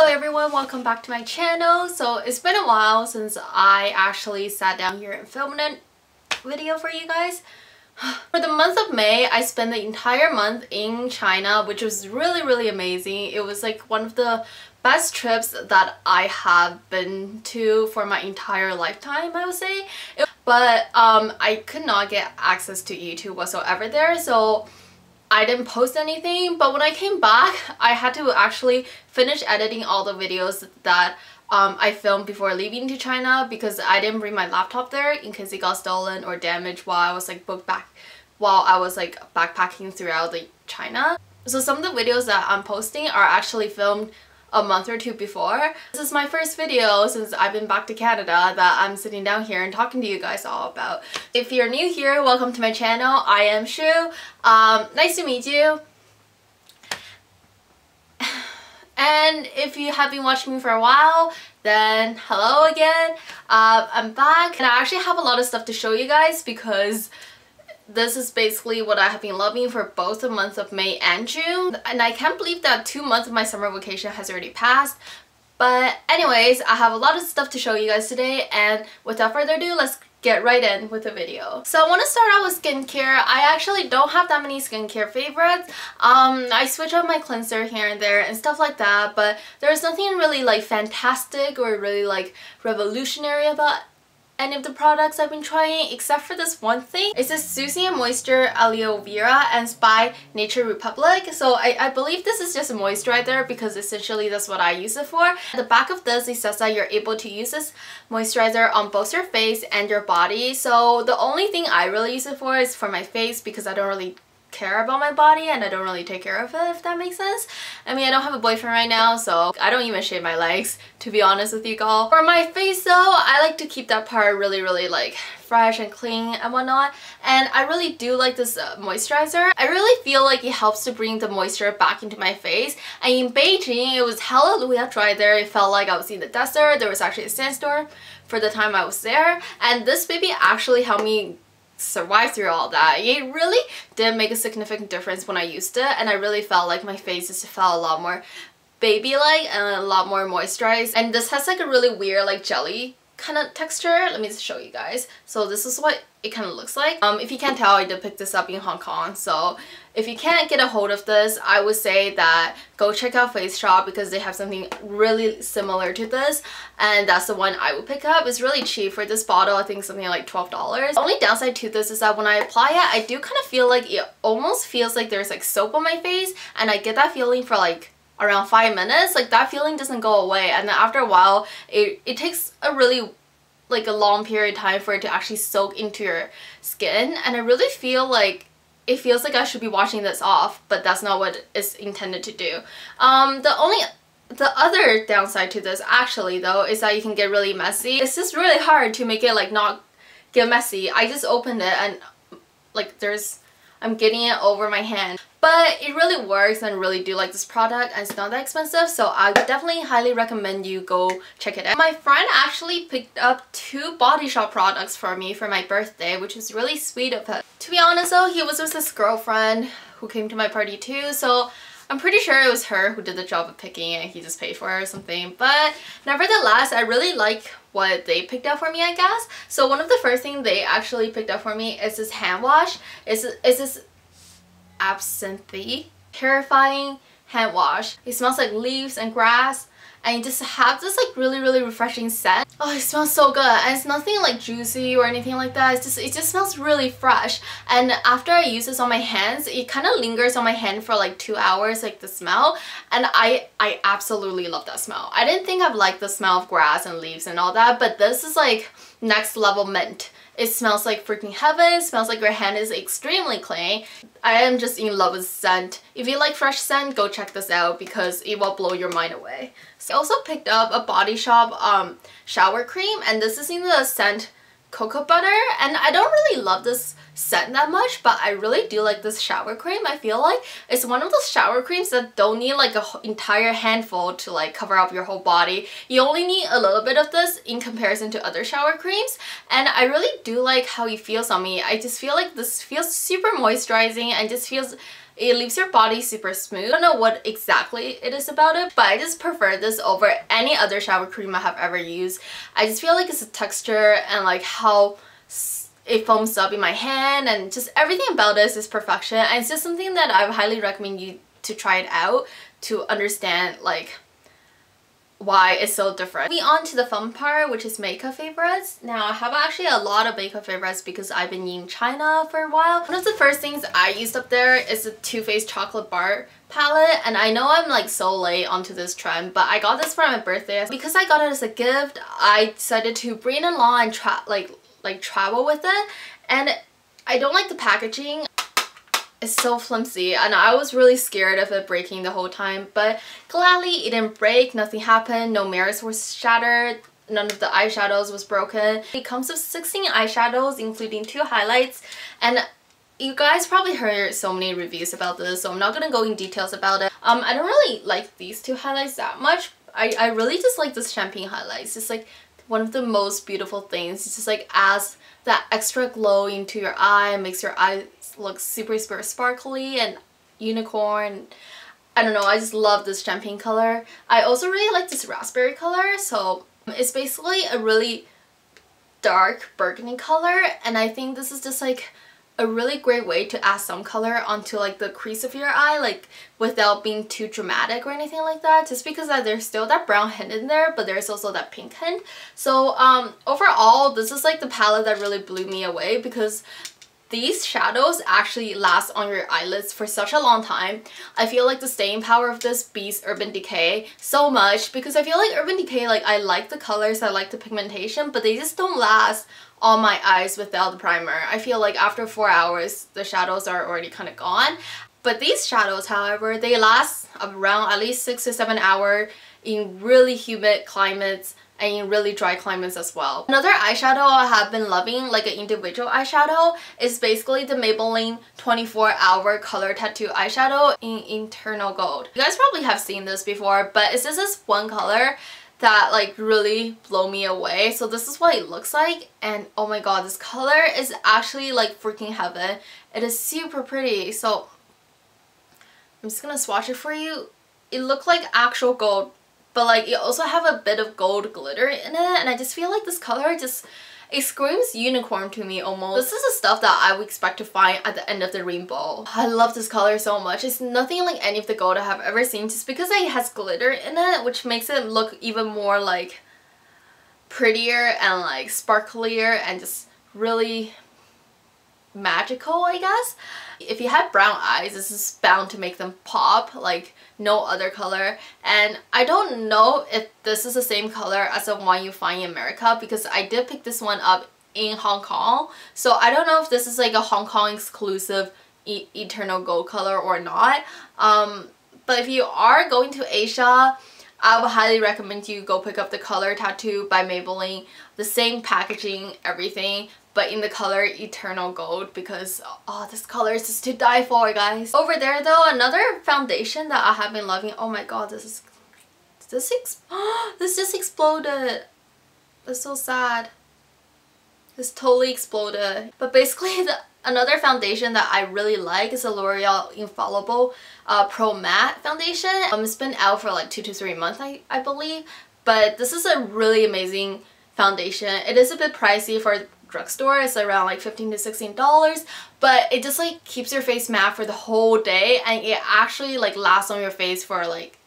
Hello everyone, welcome back to my channel. So it's been a while since I actually sat down here and filmed a video for you guys. For the month of May, I spent the entire month in China, which was really, really amazing. It was like one of the best trips that I have been to for my entire lifetime, I would say. But um, I could not get access to YouTube whatsoever there, so I didn't post anything but when I came back I had to actually finish editing all the videos that um, I filmed before leaving to China because I didn't bring my laptop there in case it got stolen or damaged while I was like booked back while I was like backpacking throughout like China. So some of the videos that I'm posting are actually filmed a month or two before. This is my first video since I've been back to Canada that I'm sitting down here and talking to you guys all about. If you're new here, welcome to my channel. I am Shu. Um, nice to meet you. And if you have been watching me for a while, then hello again. Uh, I'm back and I actually have a lot of stuff to show you guys because this is basically what I have been loving for both the month of May and June. And I can't believe that two months of my summer vacation has already passed. But anyways, I have a lot of stuff to show you guys today and without further ado, let's get right in with the video. So I want to start out with skincare. I actually don't have that many skincare favorites. Um, I switch up my cleanser here and there and stuff like that, but there's nothing really like fantastic or really like revolutionary about any of the products I've been trying except for this one thing. It's this Soothing Moisture Aloe Vera and by Nature Republic. So I, I believe this is just a moisturizer because essentially that's what I use it for. The back of this it says that you're able to use this moisturizer on both your face and your body. So the only thing I really use it for is for my face because I don't really care about my body and I don't really take care of it if that makes sense. I mean I don't have a boyfriend right now so I don't even shave my legs to be honest with you girl. For my face though I like to keep that part really really like fresh and clean and whatnot and I really do like this uh, moisturizer. I really feel like it helps to bring the moisture back into my face and in Beijing it was hallelujah dry there. It felt like I was in the desert. There was actually a sandstorm for the time I was there and this baby actually helped me survive through all that. It really did make a significant difference when I used it and I really felt like my face just felt a lot more baby-like and a lot more moisturized. And this has like a really weird like jelly kind of texture. Let me just show you guys. So this is what it kind of looks like. Um, if you can't tell, I did pick this up in Hong Kong. So if you can't get a hold of this, I would say that go check out Face Shop because they have something really similar to this. And that's the one I would pick up. It's really cheap for this bottle. I think something like $12. The only downside to this is that when I apply it, I do kind of feel like it almost feels like there's like soap on my face. And I get that feeling for like around five minutes like that feeling doesn't go away and then after a while it, it takes a really like a long period of time for it to actually soak into your skin and I really feel like it feels like I should be washing this off but that's not what it's intended to do. Um, the only the other downside to this actually though is that you can get really messy. It's just really hard to make it like not get messy. I just opened it and like there's I'm getting it over my hand. But it really works and really do like this product and it's not that expensive so I would definitely highly recommend you go check it out. My friend actually picked up two Body Shop products for me for my birthday which was really sweet of him. To be honest though, he was with his girlfriend who came to my party too so I'm pretty sure it was her who did the job of picking and he just paid for her or something. But nevertheless, I really like what they picked up for me, I guess. So one of the first things they actually picked up for me is this hand wash. It's, it's this absinthe purifying hand wash. It smells like leaves and grass and you just have this like really really refreshing scent. Oh it smells so good and it's nothing like juicy or anything like that. It's just it just smells really fresh and after I use this on my hands it kind of lingers on my hand for like two hours like the smell and I I absolutely love that smell. I didn't think I'd like the smell of grass and leaves and all that but this is like next level mint. It smells like freaking heaven. Smells like your hand is extremely clean. I am just in love with scent. If you like fresh scent, go check this out because it will blow your mind away. So I also picked up a Body Shop um, shower cream and this is in the scent cocoa butter and I don't really love this scent that much but I really do like this shower cream. I feel like it's one of those shower creams that don't need like an entire handful to like cover up your whole body. You only need a little bit of this in comparison to other shower creams and I really do like how it feels on me. I just feel like this feels super moisturizing and just feels It leaves your body super smooth. I don't know what exactly it is about it, but I just prefer this over any other shower cream I have ever used. I just feel like it's a texture and like how it foams up in my hand and just everything about this is perfection and it's just something that I would highly recommend you to try it out to understand like why it's so different. Moving on to the fun part which is makeup favorites. Now I have actually a lot of makeup favorites because I've been in China for a while. One of the first things I used up there is the Too Faced Chocolate Bar palette and I know I'm like so late onto this trend but I got this for my birthday. Because I got it as a gift I decided to bring it along and try like like travel with it and I don't like the packaging it's so flimsy and I was really scared of it breaking the whole time but gladly it didn't break nothing happened no mirrors were shattered none of the eyeshadows was broken. It comes with 16 eyeshadows including two highlights and you guys probably heard so many reviews about this so I'm not gonna go in details about it. Um I don't really like these two highlights that much. I, I really just like this champagne highlights. It's like one of the most beautiful things. It's just like adds that extra glow into your eye makes your eyes look super super sparkly and unicorn. I don't know I just love this champagne color. I also really like this raspberry color so it's basically a really dark burgundy color and I think this is just like a really great way to add some color onto like the crease of your eye like without being too dramatic or anything like that just because that there's still that brown hint in there but there's also that pink hint. So um overall this is like the palette that really blew me away because these shadows actually last on your eyelids for such a long time. I feel like the staying power of this beats Urban Decay so much because I feel like Urban Decay, like I like the colors, I like the pigmentation, but they just don't last on my eyes without the primer. I feel like after 4 hours, the shadows are already kind of gone. But these shadows, however, they last around at least 6 to 7 hours in really humid climates and in really dry climates as well. Another eyeshadow I have been loving, like an individual eyeshadow, is basically the Maybelline 24 Hour Color Tattoo Eyeshadow in Eternal Gold. You guys probably have seen this before, but it's just this one color that like really blow me away. So this is what it looks like and oh my god this color is actually like freaking heaven. It is super pretty so I'm just gonna swatch it for you. It looked like actual gold but like it also have a bit of gold glitter in it and I just feel like this color just it screams unicorn to me almost. This is the stuff that I would expect to find at the end of the rainbow. I love this color so much. It's nothing like any of the gold I have ever seen just because it has glitter in it which makes it look even more like prettier and like sparklier and just really magical I guess. If you have brown eyes this is bound to make them pop like no other color. And I don't know if this is the same color as the one you find in America because I did pick this one up in Hong Kong. So I don't know if this is like a Hong Kong exclusive e eternal gold color or not. Um, but if you are going to Asia I would highly recommend you go pick up the color tattoo by Maybelline. The same packaging everything but in the color Eternal Gold because oh this color is just to die for guys. Over there though another foundation that I have been loving. Oh my god this is this ex this just exploded. That's so sad. This totally exploded. But basically the Another foundation that I really like is the L'Oreal Infallible uh, Pro Matte Foundation. Um, it's been out for like two to three months, I, I believe. But this is a really amazing foundation. It is a bit pricey for drugstore. It's around like 15 to 16 dollars but it just like keeps your face matte for the whole day and it actually like lasts on your face for like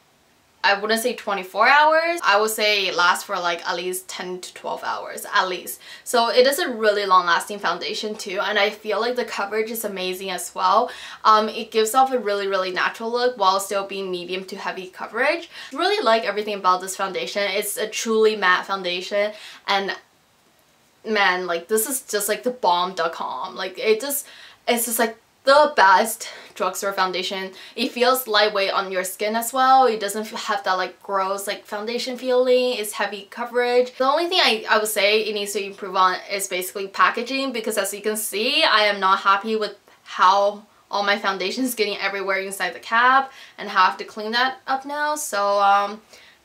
I wouldn't say 24 hours. I would say it lasts for like at least 10 to 12 hours at least. So it is a really long lasting foundation too and I feel like the coverage is amazing as well. Um, it gives off a really really natural look while still being medium to heavy coverage. I really like everything about this foundation. It's a truly matte foundation and man, like this is just like the bomb.com. Like it just, it's just like the best drugstore foundation. It feels lightweight on your skin as well. It doesn't have that like gross like foundation feeling. It's heavy coverage. The only thing I, I would say it needs to improve on is basically packaging because as you can see, I am not happy with how all my foundation is getting everywhere inside the cap and how I have to clean that up now. So um,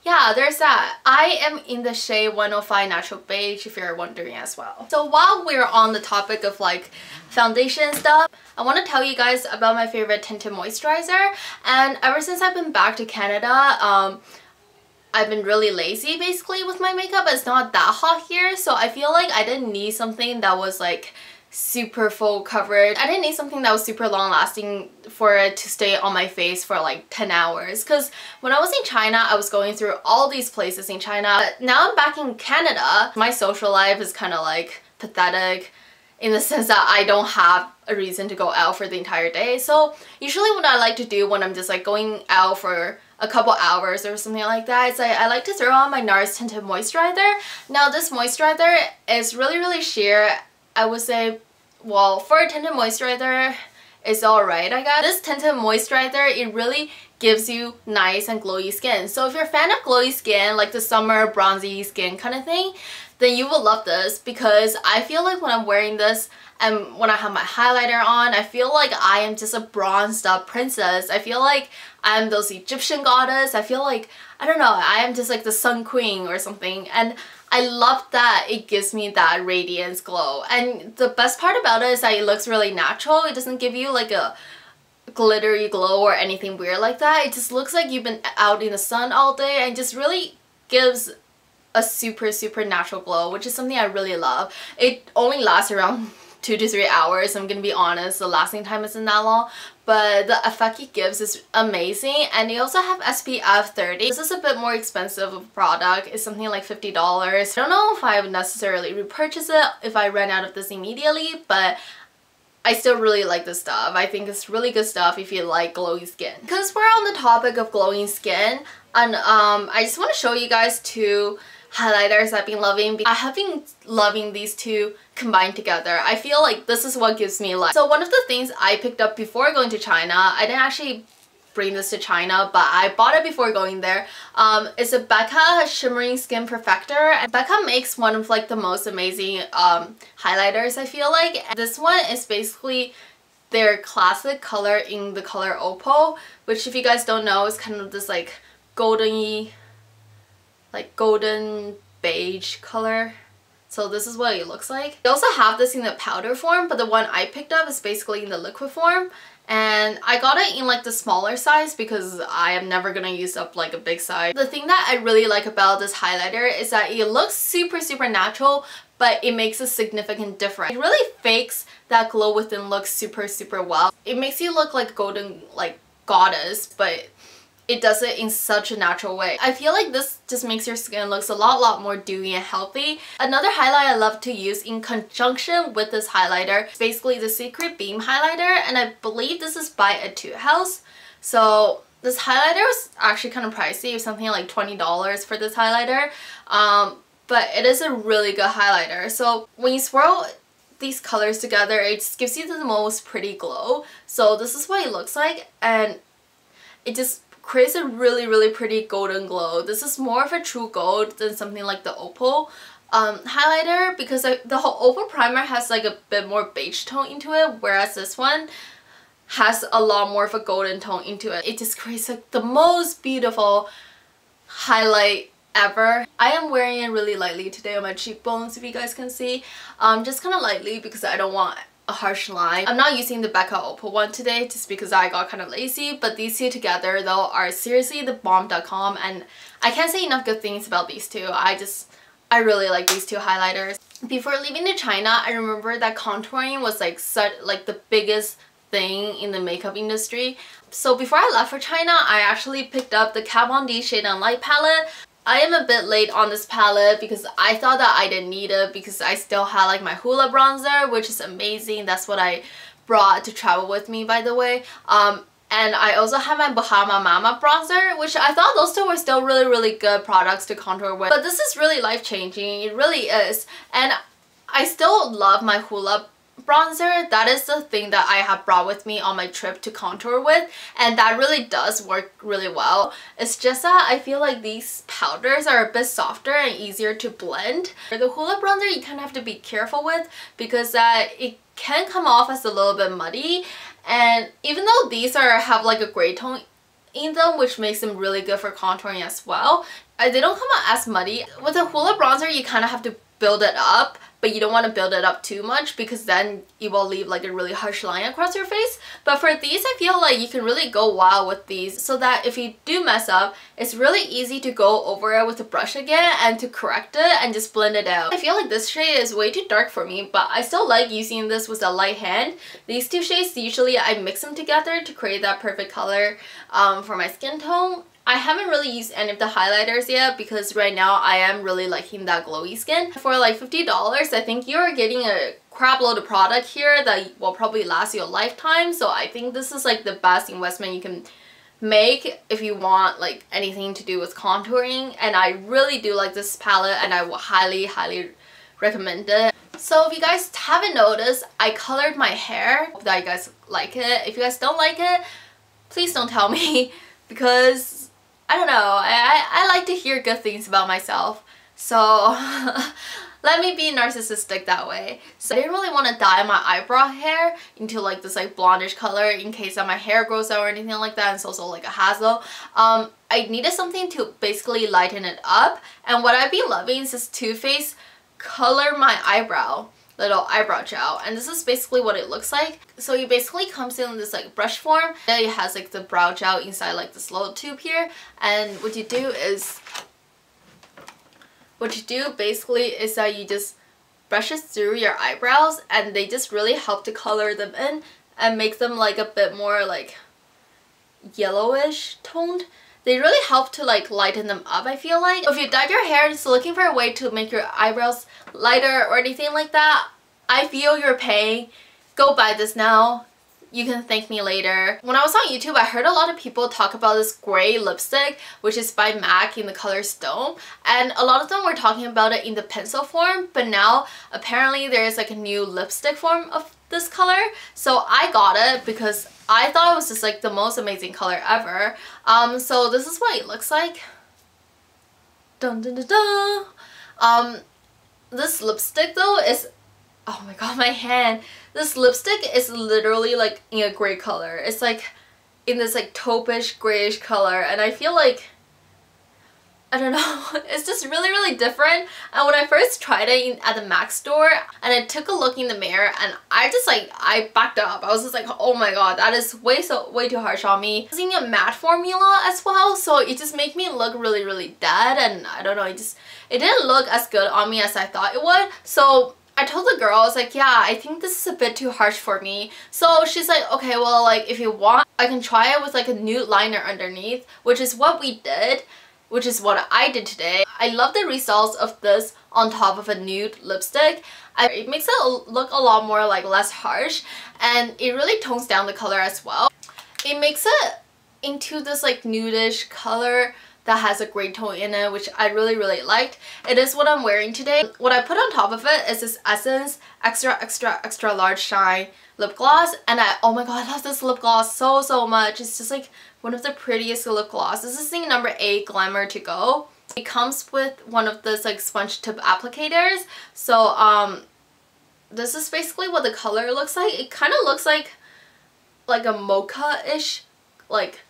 yeah, there's that. I am in the shade 105 Natural Beige if you're wondering as well. So while we're on the topic of like foundation stuff, I want to tell you guys about my favorite tinted moisturizer. And ever since I've been back to Canada, um, I've been really lazy basically with my makeup. It's not that hot here, so I feel like I didn't need something that was like super full coverage. I didn't need something that was super long lasting for it to stay on my face for like 10 hours because when I was in China I was going through all these places in China. But now I'm back in Canada. My social life is kind of like pathetic in the sense that I don't have a reason to go out for the entire day. So usually what I like to do when I'm just like going out for a couple hours or something like that I like to throw on my NARS Tinted Moisturizer. Now this moisturizer is really really sheer. I would say well, for a tinted moisturizer, it's alright I guess. This tinted moisturizer, it really gives you nice and glowy skin. So if you're a fan of glowy skin, like the summer bronzy skin kind of thing, then you will love this because I feel like when I'm wearing this and when I have my highlighter on, I feel like I am just a bronzed up princess. I feel like I'm those Egyptian goddess. I feel like, I don't know, I am just like the sun queen or something. And I love that it gives me that radiance glow. And the best part about it is that it looks really natural. It doesn't give you like a glittery glow or anything weird like that. It just looks like you've been out in the sun all day and just really gives a super super natural glow which is something I really love. It only lasts around two to three hours. I'm gonna be honest, the lasting time isn't that long, but the effect it gives is amazing. And they also have SPF 30. This is a bit more expensive of a product. It's something like $50. I don't know if I would necessarily repurchase it if I ran out of this immediately, but I still really like this stuff. I think it's really good stuff if you like glowy skin. Because we're on the topic of glowing skin, and um, I just want to show you guys two highlighters I've been loving. I have been loving these two combined together. I feel like this is what gives me life. So one of the things I picked up before going to China, I didn't actually bring this to China, but I bought it before going there. Um, it's a Becca Shimmering Skin Perfector. And Becca makes one of like the most amazing um, highlighters, I feel like. And this one is basically their classic color in the color Opal, which if you guys don't know is kind of this like golden like golden beige color. So this is what it looks like. They also have this in the powder form, but the one I picked up is basically in the liquid form. And I got it in like the smaller size because I am never gonna use up like a big size. The thing that I really like about this highlighter is that it looks super super natural but it makes a significant difference. It really fakes that glow within look super super well. It makes you look like golden like goddess but it does it in such a natural way. I feel like this just makes your skin looks a lot lot more dewy and healthy. Another highlight I love to use in conjunction with this highlighter is basically the Secret Beam highlighter and I believe this is by Etude House. So this highlighter was actually kind of pricey, was something like $20 for this highlighter. Um, but it is a really good highlighter. So when you swirl these colors together, it just gives you the most pretty glow. So this is what it looks like and it just creates a really really pretty golden glow. This is more of a true gold than something like the Opal um, highlighter because I, the whole Opal primer has like a bit more beige tone into it whereas this one has a lot more of a golden tone into it. It just creates like the most beautiful highlight ever. I am wearing it really lightly today on my cheekbones if you guys can see. Um, just kind of lightly because I don't want a harsh line. I'm not using the Becca Opal one today just because I got kind of lazy but these two together though are seriously the bomb.com and I can't say enough good things about these two. I just, I really like these two highlighters. Before leaving to China, I remember that contouring was like such like the biggest thing in the makeup industry. So before I left for China, I actually picked up the Kat Von D Shade and Light palette. I am a bit late on this palette because I thought that I didn't need it because I still had like my Hoola bronzer which is amazing. That's what I brought to travel with me by the way. Um, and I also have my Bahama Mama bronzer which I thought those two were still really really good products to contour with. But this is really life changing. It really is. And I still love my Hoola bronzer that is the thing that I have brought with me on my trip to contour with and that really does work really well it's just that I feel like these powders are a bit softer and easier to blend For the Hoola bronzer you kind of have to be careful with because uh, it can come off as a little bit muddy and even though these are have like a gray tone in them which makes them really good for contouring as well. Uh, they don't come out as muddy. With a Hoola bronzer you kind of have to build it up but you don't want to build it up too much because then it will leave like a really harsh line across your face. But for these, I feel like you can really go wild with these so that if you do mess up, it's really easy to go over it with a brush again and to correct it and just blend it out. I feel like this shade is way too dark for me, but I still like using this with a light hand. These two shades, usually I mix them together to create that perfect color um, for my skin tone. I haven't really used any of the highlighters yet because right now I am really liking that glowy skin. For like $50, I think you're getting a crap load of product here that will probably last you a lifetime. So I think this is like the best investment you can make if you want like anything to do with contouring and I really do like this palette and I will highly highly recommend it. So if you guys haven't noticed, I colored my hair. Hope that you guys like it. If you guys don't like it, please don't tell me because I don't know, I, I like to hear good things about myself. So let me be narcissistic that way. So I didn't really want to dye my eyebrow hair into like this like blondish color in case that my hair grows out or anything like that. It's also like a hassle. Um, I needed something to basically lighten it up. And what I've been loving is this Too Faced Color My Eyebrow little eyebrow gel. And this is basically what it looks like. So it basically comes in this like brush form. It has like the brow gel inside like this little tube here. And what you do is what you do basically is that you just brush it through your eyebrows and they just really help to color them in and make them like a bit more like yellowish toned they really help to like lighten them up I feel like. If you dyed your hair just looking for a way to make your eyebrows lighter or anything like that, I feel your pain. Go buy this now. You can thank me later. When I was on YouTube, I heard a lot of people talk about this gray lipstick, which is by MAC in the color Stone. And a lot of them were talking about it in the pencil form, but now apparently there's like a new lipstick form of this color. So I got it because I thought it was just like the most amazing color ever. Um, so this is what it looks like. Dun dun dun dun. Um, this lipstick though is, oh my god, my hand. This lipstick is literally like in a gray color. It's like in this like taupish grayish color and I feel like I don't know, it's just really really different. And when I first tried it at the MAC store and I took a look in the mirror and I just like I backed up. I was just like oh my god that is way so way too harsh on me. Using a matte formula as well so it just made me look really really dead and I don't know it just it didn't look as good on me as I thought it would. So I told the girl, I was like, yeah, I think this is a bit too harsh for me. So she's like, okay, well, like, if you want, I can try it with, like, a nude liner underneath, which is what we did which is what I did today. I love the results of this on top of a nude lipstick. It makes it look a lot more like less harsh and it really tones down the color as well. It makes it into this like nudish color that has a gray tone in it which I really really liked. It is what I'm wearing today. What I put on top of it is this Essence Extra Extra Extra Large Shine lip gloss and I oh my god I love this lip gloss so so much. It's just like one of the prettiest lip gloss. This is the number 8 Glamour to Go. It comes with one of those like sponge tip applicators. So um, this is basically what the color looks like. It kind of looks like like a mocha-ish like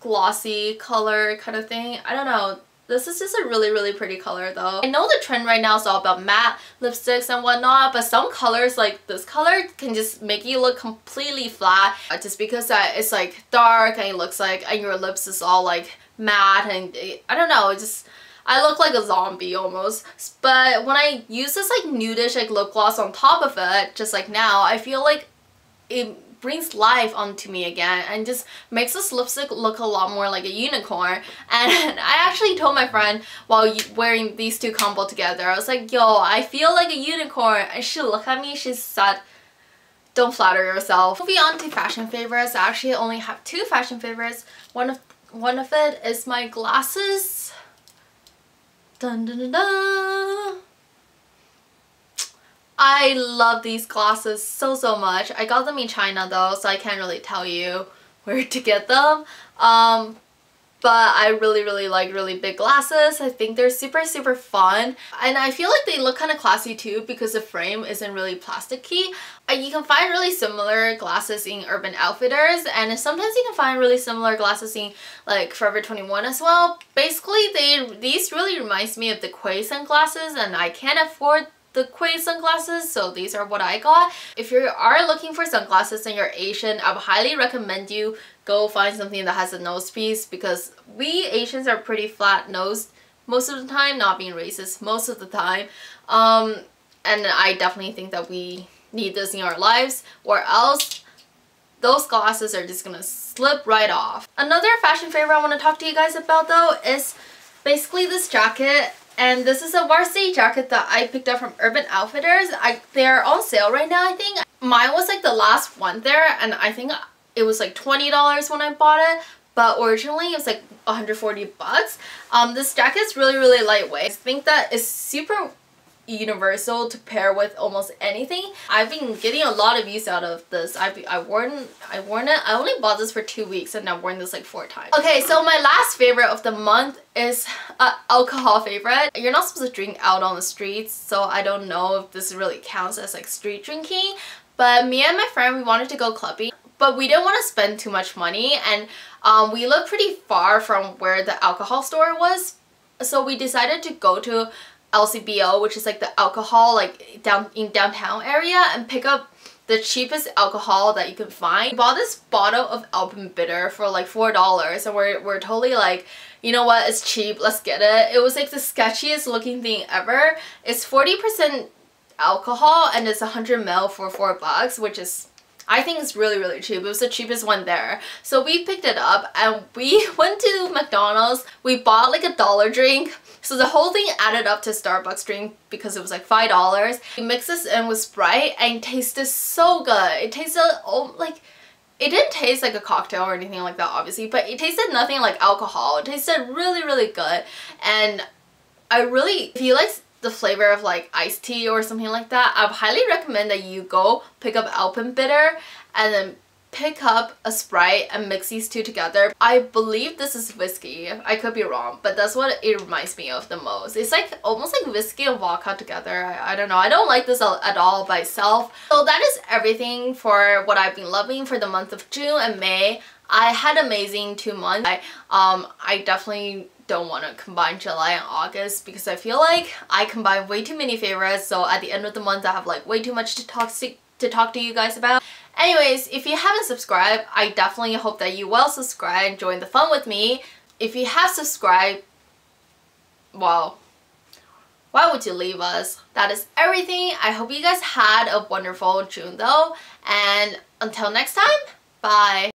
glossy color kind of thing. I don't know. This is just a really, really pretty color though. I know the trend right now is all about matte lipsticks and whatnot, but some colors like this color can just make you look completely flat uh, just because it's like dark and it looks like and your lips is all like matte and it, I don't know, it just I look like a zombie almost. But when I use this like nudish like lip gloss on top of it, just like now, I feel like it brings life onto me again and just makes this lipstick look a lot more like a unicorn and I actually told my friend while wearing these two combo together I was like yo I feel like a unicorn and she looked at me she said don't flatter yourself. Moving on to fashion favorites, I actually only have two fashion favorites. One of one of it is my glasses. Dun dun dun dun. I love these glasses so so much. I got them in China though so I can't really tell you where to get them. Um, but I really really like really big glasses. I think they're super super fun and I feel like they look kind of classy too because the frame isn't really plasticky. You can find really similar glasses in Urban Outfitters and sometimes you can find really similar glasses in like Forever 21 as well. Basically they these really reminds me of the Quay sunglasses and I can't afford the Quay sunglasses so these are what I got. If you are looking for sunglasses and you're Asian I would highly recommend you go find something that has a nose piece because we Asians are pretty flat nosed most of the time not being racist most of the time um, and I definitely think that we need this in our lives or else those glasses are just gonna slip right off. Another fashion favorite I want to talk to you guys about though is basically this jacket and this is a varsity jacket that I picked up from Urban Outfitters. I, they're on sale right now, I think. Mine was like the last one there, and I think it was like $20 when I bought it. But originally it was like 140 bucks. Um, this jacket is really, really lightweight. I think that is super universal to pair with almost anything. I've been getting a lot of use out of this. I've I worn I worn it. I only bought this for two weeks and I've worn this like four times. Okay, so my last favorite of the month is alcohol favorite. You're not supposed to drink out on the streets, so I don't know if this really counts as like street drinking. But me and my friend, we wanted to go clubbing, but we didn't want to spend too much money and um, we lived pretty far from where the alcohol store was. So we decided to go to LCBO, which is like the alcohol like down in downtown area and pick up the cheapest alcohol that you can find. We bought this bottle of Alpen Bitter for like $4 and we're, we're totally like, you know what, it's cheap, let's get it. It was like the sketchiest looking thing ever. It's 40% alcohol and it's 100 ml for 4 bucks, which is I think it's really, really cheap. It was the cheapest one there. So we picked it up and we went to McDonald's. We bought like a dollar drink. So the whole thing added up to Starbucks drink because it was like $5. We mixed this in with Sprite and it tasted so good. It tasted oh, like it didn't taste like a cocktail or anything like that obviously but it tasted nothing like alcohol it tasted really really good and I really if you like the flavor of like iced tea or something like that, I highly recommend that you go pick up Alpen Bitter and then pick up a Sprite and mix these two together. I believe this is whiskey. I could be wrong, but that's what it reminds me of the most. It's like almost like whiskey and vodka together. I, I don't know. I don't like this at all by itself. So that is everything for what I've been loving for the month of June and May. I had amazing two months. I, um, I definitely don't want to combine July and August because I feel like I combine way too many favorites so at the end of the month I have like way too much to talk to, to talk to you guys about. Anyways, if you haven't subscribed, I definitely hope that you will subscribe and join the fun with me. If you have subscribed, well, why would you leave us? That is everything. I hope you guys had a wonderful June though. And until next time, bye.